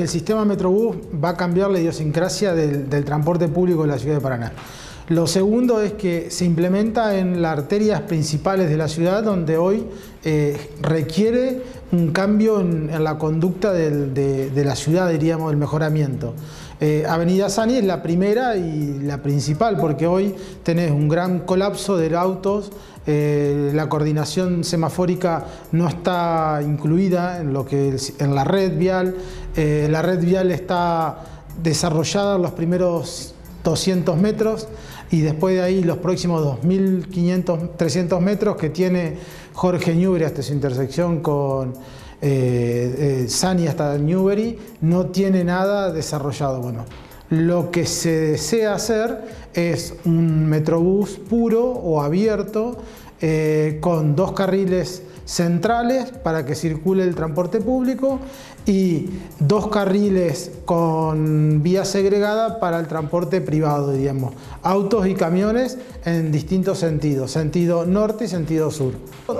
el sistema Metrobús va a cambiar la idiosincrasia del, transporte público de la ciudad de Paraná. Lo segundo es que se implementa en las arterias principales de la ciudad donde hoy eh, requiere un cambio en, la conducta de, la ciudad, diríamos, el mejoramiento. Eh, Avenida Sani es la primera y la principal porque hoy tenés un gran colapso de autos eh, la coordinación semafórica no está incluida en, lo que en la red vial. Eh, la red vial está desarrollada en los primeros 200 metros y después de ahí los próximos 2.500, 300 metros que tiene Jorge Newbery hasta su intersección con eh, Sani hasta Newbery, no tiene nada desarrollado. Bueno, lo que se desea hacer es un metrobús puro o abierto eh, con dos carriles centrales para que circule el transporte público y dos carriles con vía segregada para el transporte privado, digamos, autos y camiones en distintos sentidos, sentido norte y sentido sur.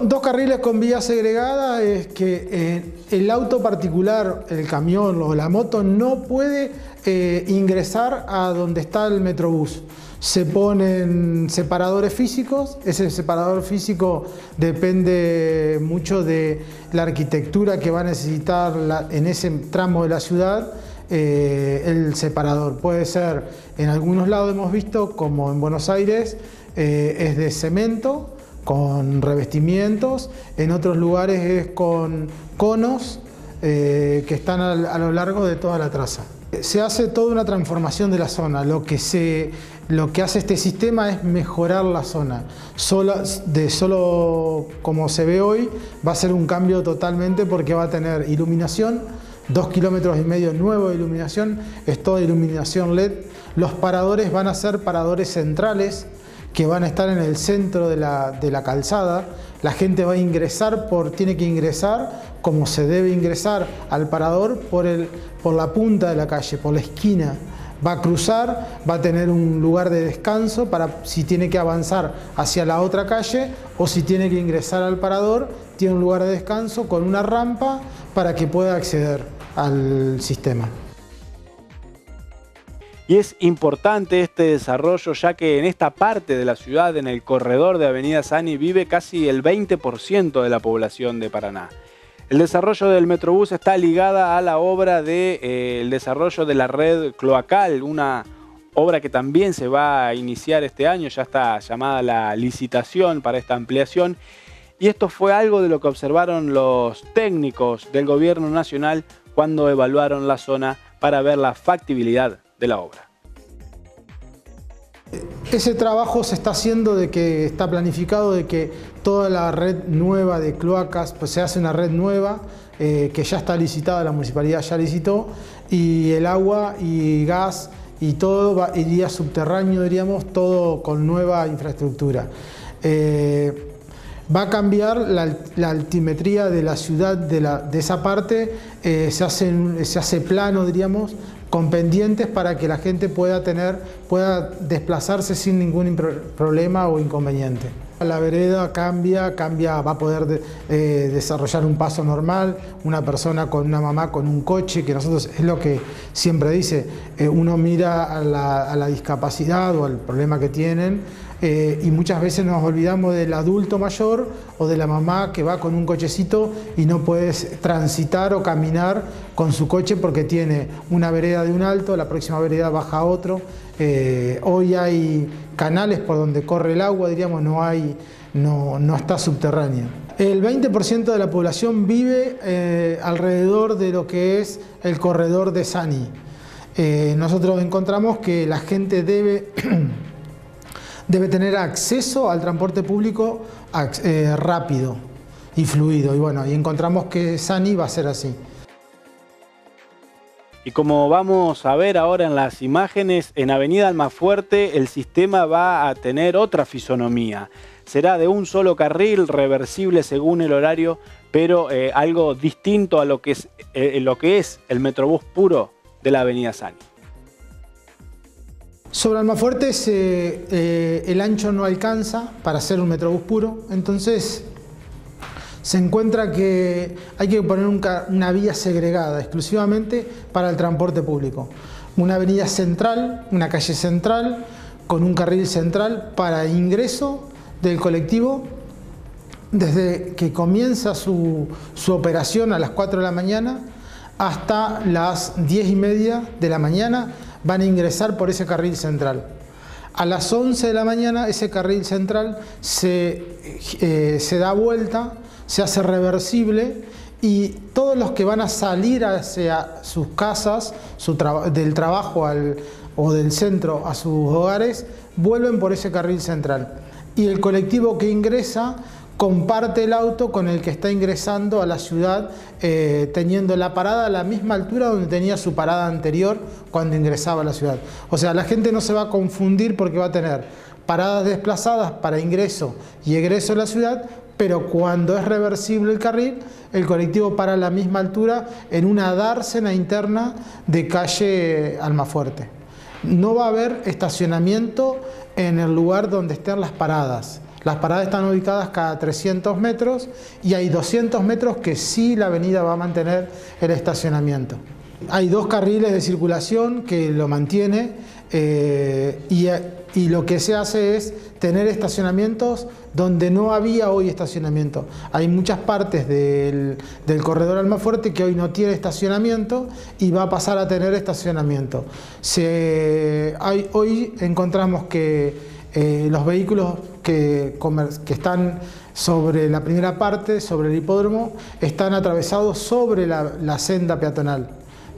Dos carriles con vía segregada es que eh, el auto particular, el camión o la moto no puede eh, ingresar a donde está el metrobús se ponen separadores físicos, ese separador físico depende mucho de la arquitectura que va a necesitar en ese tramo de la ciudad eh, el separador. Puede ser, en algunos lados hemos visto, como en Buenos Aires, eh, es de cemento con revestimientos, en otros lugares es con conos eh, que están a lo largo de toda la traza. Se hace toda una transformación de la zona, lo que se lo que hace este sistema es mejorar la zona. Solo, de solo como se ve hoy, va a ser un cambio totalmente porque va a tener iluminación, dos kilómetros y medio nuevo de iluminación, es toda iluminación LED. Los paradores van a ser paradores centrales que van a estar en el centro de la, de la calzada. La gente va a ingresar por, tiene que ingresar como se debe ingresar al parador por, el, por la punta de la calle, por la esquina va a cruzar, va a tener un lugar de descanso para si tiene que avanzar hacia la otra calle o si tiene que ingresar al parador, tiene un lugar de descanso con una rampa para que pueda acceder al sistema. Y es importante este desarrollo ya que en esta parte de la ciudad, en el corredor de Avenida Sani, vive casi el 20% de la población de Paraná. El desarrollo del Metrobús está ligada a la obra del de, eh, desarrollo de la red cloacal, una obra que también se va a iniciar este año, ya está llamada la licitación para esta ampliación. Y esto fue algo de lo que observaron los técnicos del gobierno nacional cuando evaluaron la zona para ver la factibilidad de la obra. Ese trabajo se está haciendo de que está planificado de que toda la red nueva de cloacas, pues se hace una red nueva eh, que ya está licitada, la municipalidad ya licitó, y el agua y gas y todo iría subterráneo, diríamos, todo con nueva infraestructura. Eh, va a cambiar la, altimetría de la ciudad de, esa parte, eh, se, hace, plano, diríamos, con pendientes para que la gente pueda tener, pueda desplazarse sin ningún problema o inconveniente. La vereda cambia, cambia, va a poder eh, desarrollar un paso normal, una persona con una mamá con un coche, que nosotros es lo que siempre dice, eh, uno mira a la discapacidad o al problema que tienen, eh, y muchas veces nos olvidamos del adulto mayor o de la mamá que va con un cochecito y no puedes transitar o caminar con su coche porque tiene una vereda de un alto, la próxima vereda baja a otro. Eh, hoy hay canales por donde corre el agua, diríamos, no, hay, no, no está subterránea. El 20% de la población vive eh, alrededor de lo que es el corredor de Sani. nosotros encontramos que la gente debe debe tener acceso al transporte público eh, rápido y fluido. Y bueno, y encontramos que Sani va a ser así. Y como vamos a ver ahora en las imágenes, en Avenida Almafuerte el sistema va a tener otra fisonomía. Será de un solo carril, reversible según el horario, pero eh, algo distinto a lo que, es, eh, lo que es el Metrobús puro de la Avenida Sani. Sobre Almafuerte eh, el ancho no alcanza para hacer un metrobús puro, entonces se encuentra que hay que poner una vía segregada exclusivamente para el transporte público. Una avenida central, una calle central, con un carril central para ingreso del colectivo desde que comienza su, su, operación a las 4 de la mañana hasta las 10 y media de la mañana van a ingresar por ese carril central. A las 11 de la mañana ese carril central se, eh, se da vuelta, se hace reversible y todos los que van a salir hacia sus casas, del trabajo o del centro a sus hogares, vuelven por ese carril central. Y el colectivo que ingresa comparte el auto con el que está ingresando a la ciudad eh, teniendo la parada a la misma altura donde tenía su parada anterior cuando ingresaba a la ciudad. O sea, la gente no se va a confundir porque va a tener paradas desplazadas para ingreso y egreso a la ciudad, pero cuando es reversible el carril, el colectivo para a la misma altura en una dársena interna de calle Almafuerte. No va a haber estacionamiento en el lugar donde estén las paradas. Las paradas están ubicadas cada 300 metros y hay 200 metros que sí la avenida va a mantener el estacionamiento. Hay dos carriles de circulación que lo mantiene eh, y, lo que se hace es tener estacionamientos donde no había hoy estacionamiento. Hay muchas partes del, corredor Almafuerte que hoy no tiene estacionamiento y va a pasar a tener estacionamiento. hoy encontramos que eh, los vehículos que, están sobre la primera parte, sobre el hipódromo, están atravesados sobre la, senda peatonal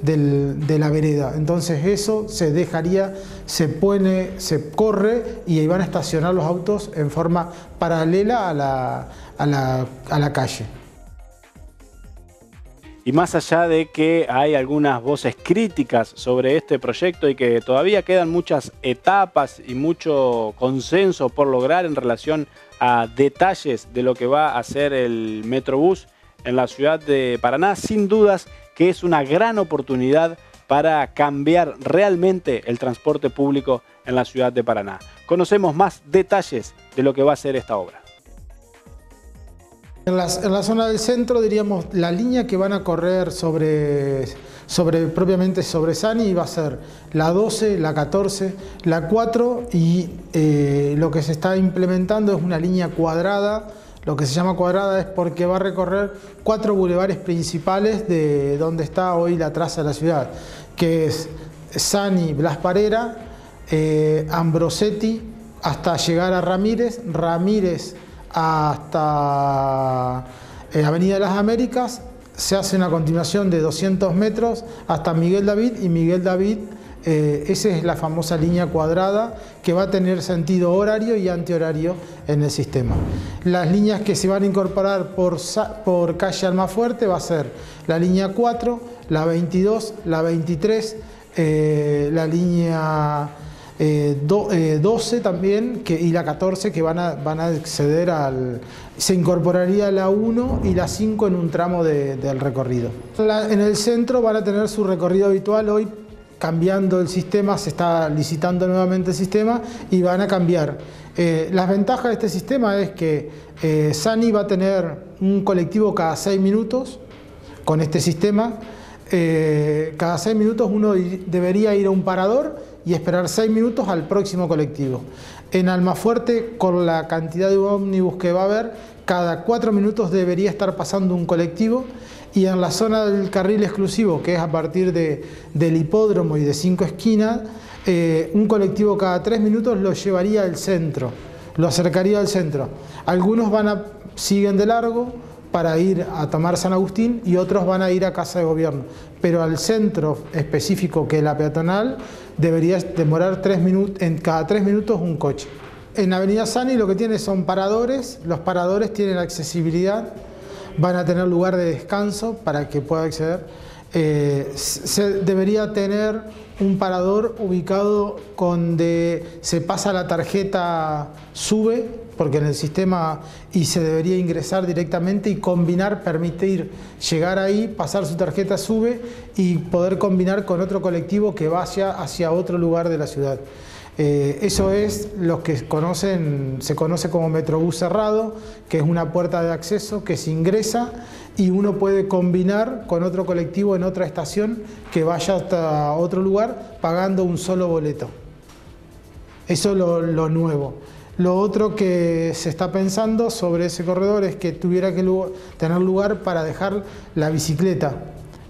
de la vereda. Entonces eso se dejaría, se pone, se corre y ahí van a estacionar los autos en forma paralela a la calle. Y más allá de que hay algunas voces críticas sobre este proyecto y que todavía quedan muchas etapas y mucho consenso por lograr en relación a detalles de lo que va a ser el Metrobús en la ciudad de Paraná, sin dudas que es una gran oportunidad para cambiar realmente el transporte público en la ciudad de Paraná. Conocemos más detalles de lo que va a ser esta obra. En la, zona del centro, diríamos, la línea que van a correr propiamente sobre Sani va a ser la 12, la 14, la 4 y eh, lo que se está implementando es una línea cuadrada. Lo que se llama cuadrada es porque va a recorrer cuatro bulevares principales de donde está hoy la traza de la ciudad, que es Sani, Blas Parera, eh, Ambrosetti, hasta llegar a Ramírez, Ramírez hasta eh, Avenida de las Américas, se hace una continuación de 200 metros hasta Miguel David y Miguel David, eh, esa es la famosa línea cuadrada que va a tener sentido horario y antihorario en el sistema. Las líneas que se van a incorporar por, por calle Almafuerte va a ser la línea 4, la 22, la 23, eh, la línea 12 eh, también que, y la 14 que van a, van a acceder al... Se incorporaría la 1 y la 5 en un tramo del recorrido. en el centro van a tener su recorrido habitual hoy cambiando el sistema, se está licitando nuevamente el sistema y van a cambiar. Eh, las ventajas de este sistema es que eh, Sani va a tener un colectivo cada 6 minutos con este sistema. cada 6 minutos uno debería ir a un parador y esperar seis minutos al próximo colectivo. En Almafuerte, con la cantidad de ómnibus que va a haber, cada cuatro minutos debería estar pasando un colectivo y en la zona del carril exclusivo, que es a partir de, del hipódromo y de cinco esquinas, eh, un colectivo cada tres minutos lo llevaría al centro, lo acercaría al centro. Algunos van a, siguen de largo, para ir a tomar San Agustín y otros van a ir a Casa de Gobierno. Pero al centro específico que es la peatonal debería demorar tres minutos, en cada tres minutos un coche. En Avenida Sani lo que tiene son paradores, los paradores tienen accesibilidad, van a tener lugar de descanso para que pueda acceder. Eh, se debería tener un parador ubicado donde se pasa la tarjeta SUBE, porque en el sistema y se debería ingresar directamente y combinar, permitir llegar ahí, pasar su tarjeta SUBE y poder combinar con otro colectivo que vaya hacia otro lugar de la ciudad. Eh, eso es lo que conocen, se conoce como metrobús cerrado, que es una puerta de acceso que se ingresa y uno puede combinar con otro colectivo en otra estación que vaya hasta otro lugar pagando un solo boleto. Eso es lo, nuevo. Lo otro que se está pensando sobre ese corredor es que tuviera que tener lugar para dejar la bicicleta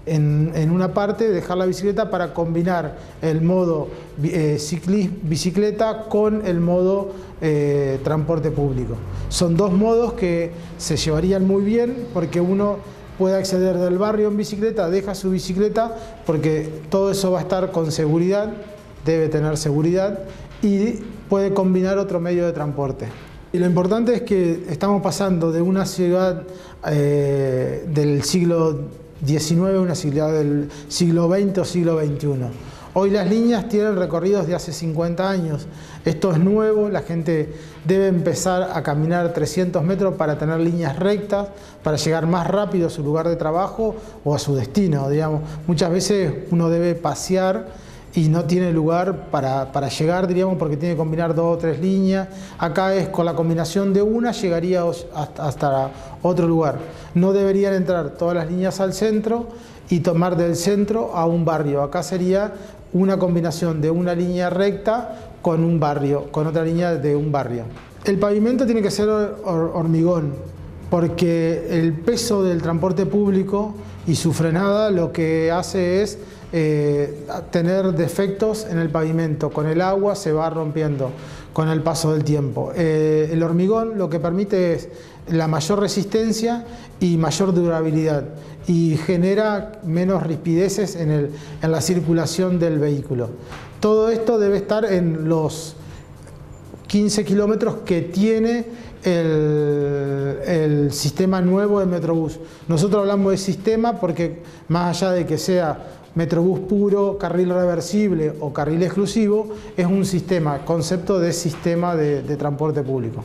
en, una parte, dejar la bicicleta para combinar el modo eh, bicicleta con el modo eh, transporte público. Son dos modos que se llevarían muy bien porque uno puede acceder del barrio en bicicleta, deja su bicicleta porque todo eso va a estar con seguridad, debe tener seguridad y puede combinar otro medio de transporte. Y lo importante es que estamos pasando de una ciudad eh, del siglo 19 una ciudad del siglo XX o siglo XXI. Hoy las líneas tienen recorridos de hace 50 años. Esto es nuevo, la gente debe empezar a caminar 300 metros para tener líneas rectas, para llegar más rápido a su lugar de trabajo o a su destino. Digamos. Muchas veces uno debe pasear y no tiene lugar para, llegar, diríamos, porque tiene que combinar dos o tres líneas. Acá es con la combinación de una, llegaría hasta, otro lugar. No deberían entrar todas las líneas al centro y tomar del centro a un barrio. Acá sería una combinación de una línea recta con un barrio, con otra línea de un barrio. El pavimento tiene que ser hormigón, porque el peso del transporte público y su frenada lo que hace es eh, tener defectos en el pavimento. Con el agua se va rompiendo con el paso del tiempo. Eh, el hormigón lo que permite es la mayor resistencia y mayor durabilidad y genera menos rispideces en, en la circulación del vehículo. Todo esto debe estar en los 15 kilómetros que tiene el, sistema nuevo de Metrobús. Nosotros hablamos de sistema porque más allá de que sea Metrobús puro, carril reversible o carril exclusivo, es un sistema, concepto de sistema de transporte público.